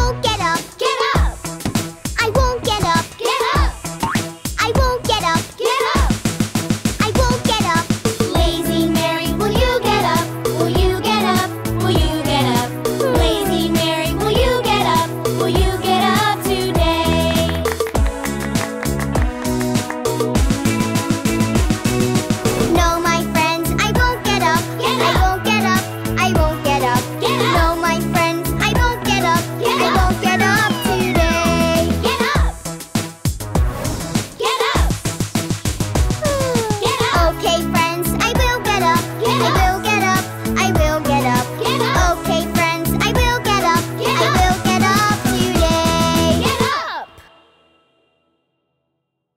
Okay.